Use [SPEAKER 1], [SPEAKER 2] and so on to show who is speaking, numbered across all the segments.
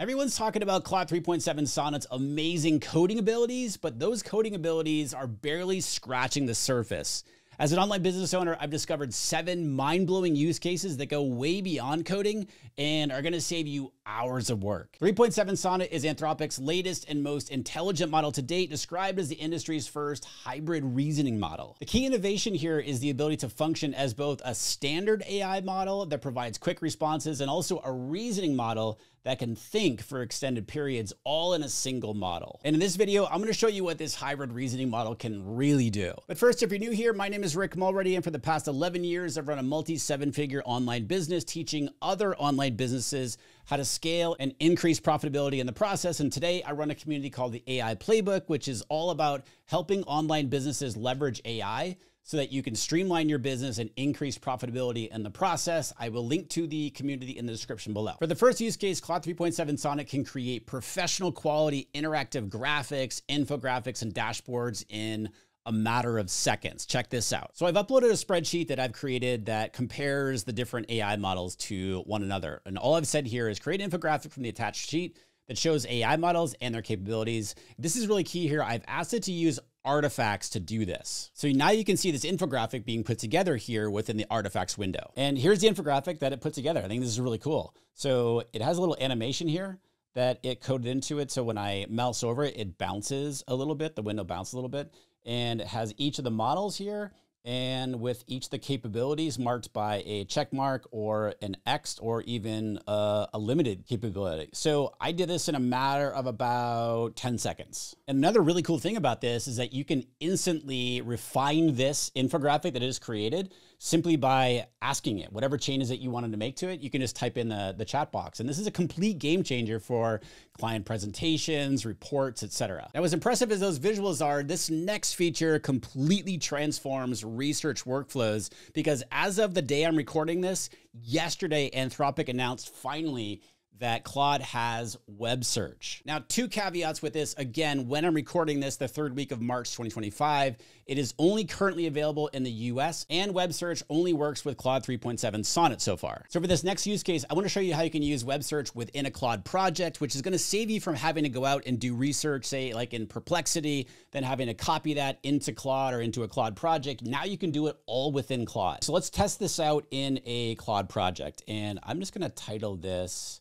[SPEAKER 1] Everyone's talking about Claude 3.7 Sonnet's amazing coding abilities, but those coding abilities are barely scratching the surface. As an online business owner, I've discovered seven mind blowing use cases that go way beyond coding and are going to save you hours of work. 3.7 Sonnet is Anthropic's latest and most intelligent model to date, described as the industry's first hybrid reasoning model. The key innovation here is the ability to function as both a standard AI model that provides quick responses and also a reasoning model that can think for extended periods all in a single model. And in this video, I'm gonna show you what this hybrid reasoning model can really do. But first, if you're new here, my name is Rick Mulready, and for the past 11 years, I've run a multi seven figure online business teaching other online businesses how to scale and increase profitability in the process. And today I run a community called the AI Playbook, which is all about helping online businesses leverage AI so that you can streamline your business and increase profitability in the process. I will link to the community in the description below. For the first use case, Claude 3.7 Sonnet can create professional quality interactive graphics, infographics, and dashboards in a matter of seconds. Check this out. So I've uploaded a spreadsheet that I've created that compares the different AI models to one another. And all I've said here is create an infographic from the attached sheet that shows AI models and their capabilities. This is really key here. I've asked it to use artifacts to do this. So now you can see this infographic being put together here within the artifacts window. And here's the infographic that it put together. I think this is really cool. So it has a little animation here that it coded into it. So when I mouse over it, it bounces a little bit. The window bounces a little bit and it has each of the models here and with each of the capabilities marked by a check mark or an X or even a, a, limited capability. So I did this in a matter of about 10 seconds. And another really cool thing about this is that you can instantly refine this infographic that has created simply by asking it whatever changes that you wanted to make to it. You can just type in the, the chat box. And this is a complete game changer for client presentations, reports, etc. Now, as impressive as those visuals are, this next feature completely transforms research workflows because as of the day I'm recording this, yesterday Anthropic announced finally that Claude has web search. Now, two caveats with this. Again, when I'm recording this, the third week of March 2025, it is only currently available in the US, and web search only works with Claude 3.7 Sonnet so far. So, for this next use case, I want to show you how you can use web search within a Claude project, which is going to save you from having to go out and do research, say, like in Perplexity, then having to copy that into Claude or into a Claude project. Now you can do it all within Claude. So, let's test this out in a Claude project. And I'm just going to title this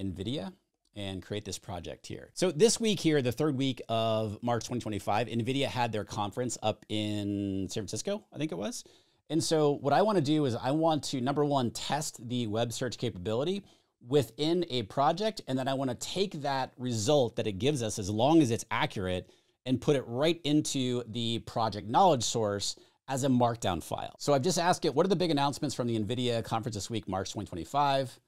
[SPEAKER 1] NVIDIA and create this project here. So this week here, the third week of March 2025, NVIDIA had their conference up in San Francisco, I think it was. And so what I want to do is I want to, number one, test the web search capability within a project. And then I want to take that result that it gives us, as long as it's accurate, and put it right into the project knowledge source as a markdown file. So I've just asked it, what are the big announcements from the NVIDIA conference this week, March 2025?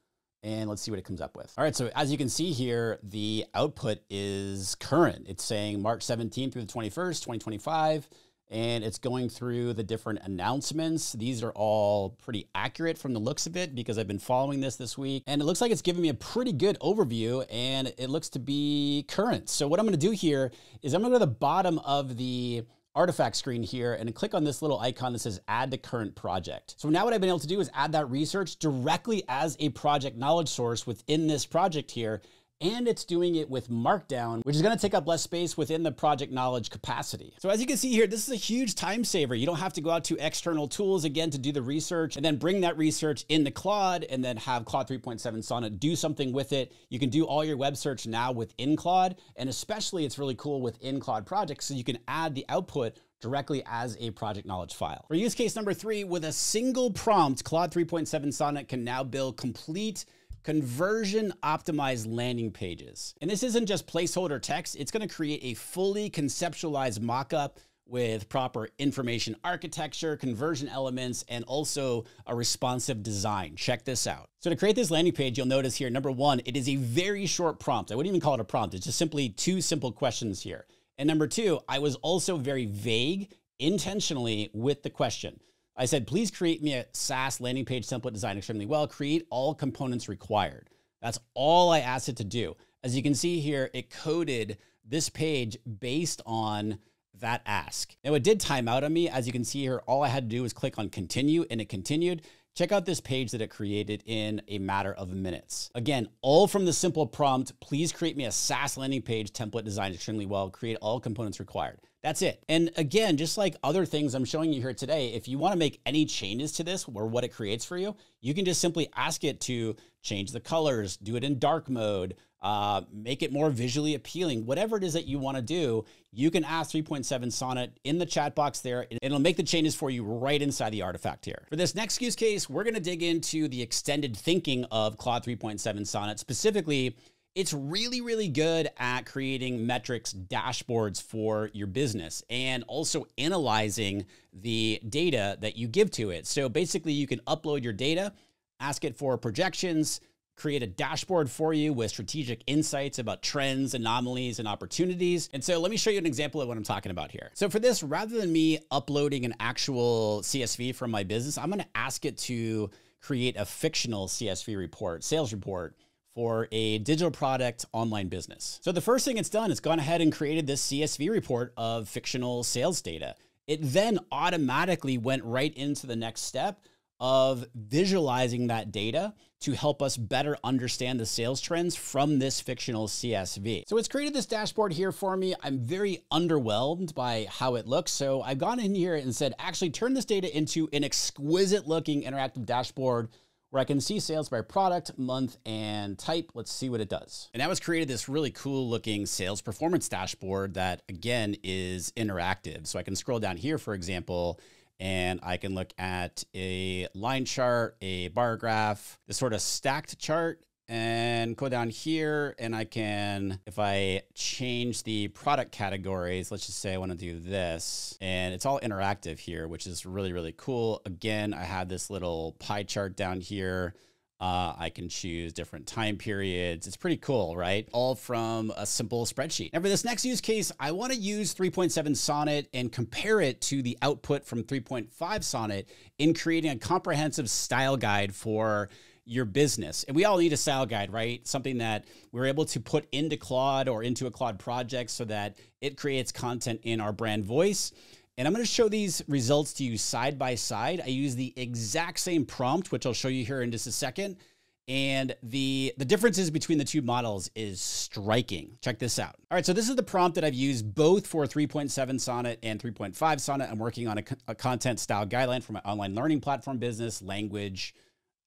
[SPEAKER 1] And let's see what it comes up with. All right, so as you can see here, the output is current. It's saying March 17th through the 21st, 2025, and it's going through the different announcements. These are all pretty accurate from the looks of it because I've been following this this week, and it looks like it's giving me a pretty good overview, and it looks to be current. So what I'm gonna do here is I'm gonna go to the bottom of the artifact screen here and click on this little icon that says add to current project. So now what I've been able to do is add that research directly as a project knowledge source within this project here and it's doing it with Markdown, which is gonna take up less space within the project knowledge capacity. So as you can see here, this is a huge time saver. You don't have to go out to external tools again to do the research and then bring that research into Claude and then have Claude 3.7 Sonnet do something with it. You can do all your web search now within Claude, and especially it's really cool within Claude projects so you can add the output directly as a project knowledge file. For use case number three, with a single prompt, Claude 3.7 Sonnet can now build complete conversion optimized landing pages. And this isn't just placeholder text, it's gonna create a fully conceptualized mockup with proper information architecture, conversion elements, and also a responsive design. Check this out. So to create this landing page, you'll notice here, number one, it is a very short prompt. I wouldn't even call it a prompt. It's just simply two simple questions here. And number two, I was also very vague intentionally with the question. I said, please create me a SaaS landing page template designed extremely well. Create all components required. That's all I asked it to do. As you can see here, it coded this page based on that ask. Now it did time out on me. As you can see here, all I had to do was click on continue and it continued. Check out this page that it created in a matter of minutes. Again, all from the simple prompt, please create me a SaaS landing page template designed extremely well, create all components required. That's it. And again, just like other things I'm showing you here today, if you want to make any changes to this or what it creates for you, you can just simply ask it to change the colors, do it in dark mode, uh, make it more visually appealing, whatever it is that you want to do, you can ask 3.7 Sonnet in the chat box there. It'll make the changes for you right inside the artifact here. For this next use case, we're going to dig into the extended thinking of Claude 3.7 Sonnet, specifically it's really, really good at creating metrics dashboards for your business and also analyzing the data that you give to it. So basically, you can upload your data, ask it for projections, create a dashboard for you with strategic insights about trends, anomalies, and opportunities. And so let me show you an example of what I'm talking about here. So for this, rather than me uploading an actual CSV from my business, I'm going to ask it to create a fictional CSV report, sales report for a digital product online business. So the first thing it's done is gone ahead and created this CSV report of fictional sales data. It then automatically went right into the next step of visualizing that data to help us better understand the sales trends from this fictional CSV. So it's created this dashboard here for me. I'm very underwhelmed by how it looks. So I've gone in here and said, actually turn this data into an exquisite looking interactive dashboard where I can see sales by product, month, and type. Let's see what it does. And that was created this really cool looking sales performance dashboard that again is interactive. So I can scroll down here, for example, and I can look at a line chart, a bar graph, the sort of stacked chart, and go down here and I can, if I change the product categories, let's just say I want to do this and it's all interactive here, which is really, really cool. Again, I have this little pie chart down here. Uh, I can choose different time periods. It's pretty cool, right? All from a simple spreadsheet. And for this next use case, I want to use 3.7 Sonnet and compare it to the output from 3.5 Sonnet in creating a comprehensive style guide for your business. And we all need a style guide, right? Something that we're able to put into Claude or into a Claude project so that it creates content in our brand voice. And I'm going to show these results to you side by side. I use the exact same prompt, which I'll show you here in just a second. And the, the differences between the two models is striking. Check this out. All right, so this is the prompt that I've used both for 3.7 Sonnet and 3.5 Sonnet. I'm working on a, a content style guideline for my online learning platform business, language,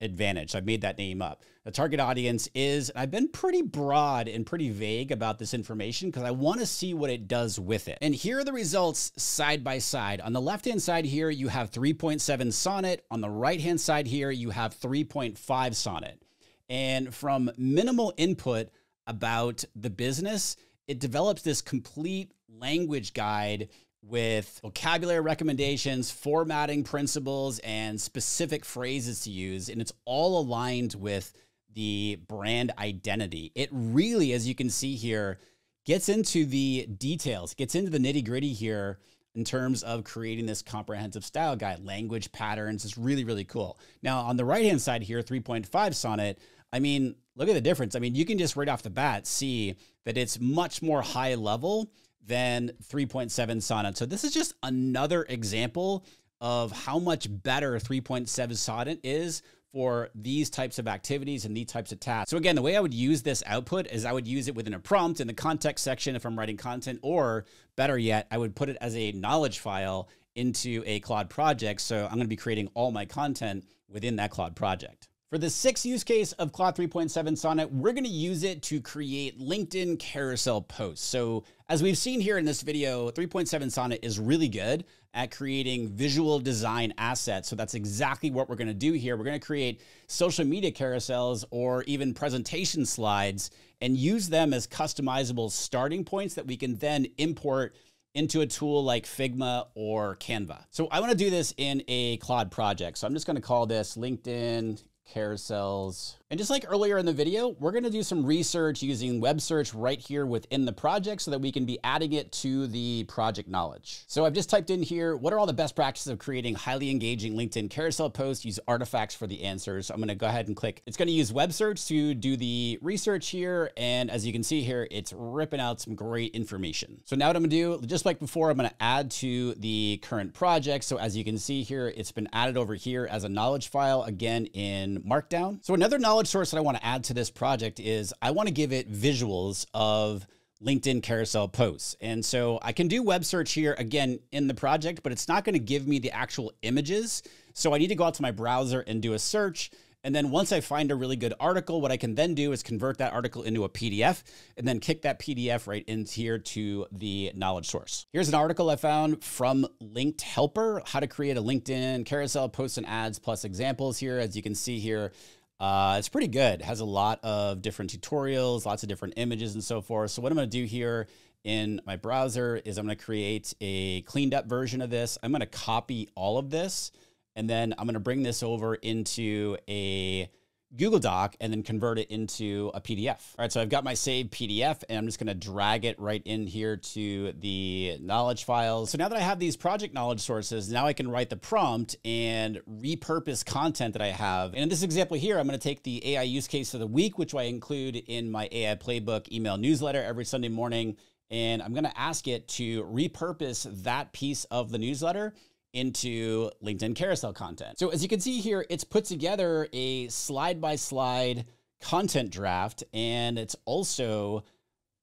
[SPEAKER 1] advantage. I've made that name up. The target audience is, I've been pretty broad and pretty vague about this information because I want to see what it does with it. And here are the results side by side. On the left hand side here, you have 3.7 Sonnet. On the right hand side here, you have 3.5 Sonnet. And from minimal input about the business, it develops this complete language guide with vocabulary recommendations, formatting principles, and specific phrases to use. And it's all aligned with the brand identity. It really, as you can see here, gets into the details, gets into the nitty gritty here in terms of creating this comprehensive style guide, language patterns. It's really, really cool. Now, on the right hand side here, 3.5 Sonnet, I mean, look at the difference. I mean, you can just right off the bat see that it's much more high level than 3.7 Sonnet. So this is just another example of how much better 3.7 Sonnet is for these types of activities and these types of tasks. So again, the way I would use this output is I would use it within a prompt in the context section if I'm writing content, or better yet, I would put it as a knowledge file into a Claude project. So I'm gonna be creating all my content within that Claude project. For the sixth use case of Claude 3.7 Sonnet, we're going to use it to create LinkedIn carousel posts. So as we've seen here in this video, 3.7 Sonnet is really good at creating visual design assets. So that's exactly what we're going to do here. We're going to create social media carousels or even presentation slides and use them as customizable starting points that we can then import into a tool like Figma or Canva. So I want to do this in a Claude project. So I'm just going to call this LinkedIn carousels. And just like earlier in the video, we're gonna do some research using web search right here within the project so that we can be adding it to the project knowledge. So I've just typed in here, what are all the best practices of creating highly engaging LinkedIn carousel posts? Use artifacts for the answers. I'm gonna go ahead and click. It's gonna use web search to do the research here. And as you can see here, it's ripping out some great information. So now what I'm gonna do, just like before, I'm gonna add to the current project. So as you can see here, it's been added over here as a knowledge file, again in Markdown. So another knowledge source that I want to add to this project is I want to give it visuals of LinkedIn carousel posts. And so I can do web search here again in the project, but it's not going to give me the actual images. So I need to go out to my browser and do a search. And then once I find a really good article, what I can then do is convert that article into a PDF and then kick that PDF right into here to the knowledge source. Here's an article I found from Linked Helper, how to create a LinkedIn carousel posts and ads plus examples here. As you can see here, uh, it's pretty good. It has a lot of different tutorials, lots of different images and so forth. So what I'm going to do here in my browser is I'm going to create a cleaned up version of this. I'm going to copy all of this and then I'm going to bring this over into a Google Doc and then convert it into a PDF. All right, so I've got my saved PDF and I'm just gonna drag it right in here to the knowledge files. So now that I have these project knowledge sources, now I can write the prompt and repurpose content that I have. And in this example here, I'm gonna take the AI use case of the week, which I include in my AI playbook email newsletter every Sunday morning. And I'm gonna ask it to repurpose that piece of the newsletter into LinkedIn carousel content. So as you can see here, it's put together a slide by slide content draft and it's also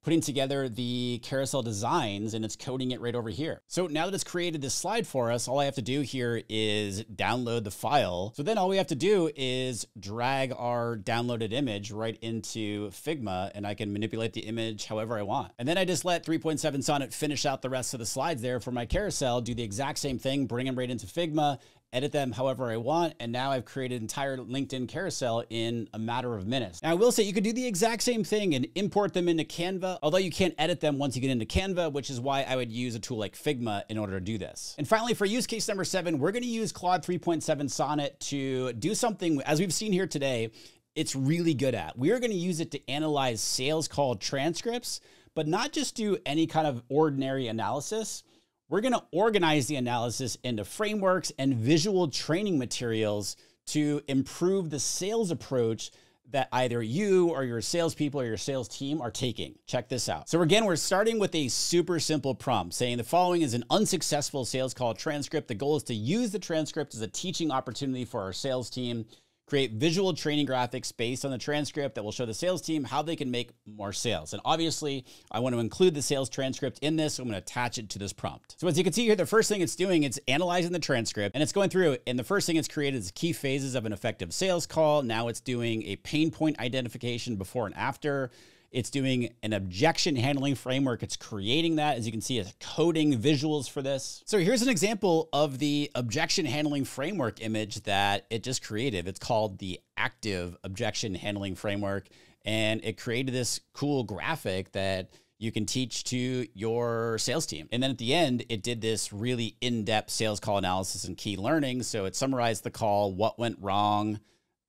[SPEAKER 1] putting together the carousel designs and it's coding it right over here. So now that it's created this slide for us, all I have to do here is download the file. So then all we have to do is drag our downloaded image right into Figma and I can manipulate the image however I want. And then I just let 3.7 Sonnet finish out the rest of the slides there for my carousel, do the exact same thing, bring them right into Figma, edit them however I want. And now I've created an entire LinkedIn carousel in a matter of minutes. Now I will say you could do the exact same thing and import them into Canva, although you can't edit them once you get into Canva, which is why I would use a tool like Figma in order to do this. And finally, for use case number seven, we're gonna use Claude 3.7 Sonnet to do something, as we've seen here today, it's really good at. We are gonna use it to analyze sales call transcripts, but not just do any kind of ordinary analysis. We're going to organize the analysis into frameworks and visual training materials to improve the sales approach that either you or your salespeople or your sales team are taking. Check this out. So again, we're starting with a super simple prompt saying the following is an unsuccessful sales call transcript. The goal is to use the transcript as a teaching opportunity for our sales team create visual training graphics based on the transcript that will show the sales team how they can make more sales. And obviously, I want to include the sales transcript in this, so I'm going to attach it to this prompt. So as you can see here, the first thing it's doing, it's analyzing the transcript and it's going through. And the first thing it's created is key phases of an effective sales call. Now it's doing a pain point identification before and after. It's doing an objection handling framework. It's creating that. As you can see, it's coding visuals for this. So here's an example of the objection handling framework image that it just created. It's called the active objection handling framework. And it created this cool graphic that you can teach to your sales team. And then at the end, it did this really in depth sales call analysis and key learning. So it summarized the call, what went wrong,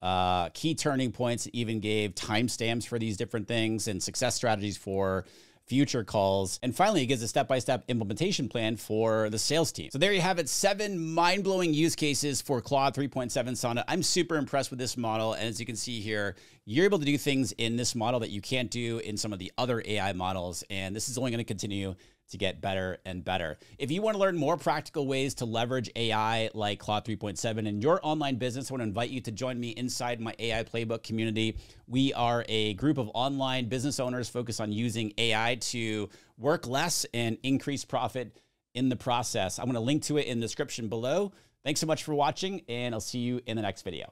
[SPEAKER 1] uh, key turning points, even gave timestamps for these different things and success strategies for future calls. And finally, it gives a step-by-step implementation plan for the sales team. So there you have it, seven mind-blowing use cases for Claude 3.7 Sonnet. I'm super impressed with this model. And as you can see here, you're able to do things in this model that you can't do in some of the other AI models. And this is only going to continue to get better and better. If you want to learn more practical ways to leverage AI like Claude 3.7 in your online business, I want to invite you to join me inside my AI Playbook community. We are a group of online business owners focused on using AI to work less and increase profit in the process. I'm going to link to it in the description below. Thanks so much for watching, and I'll see you in the next video.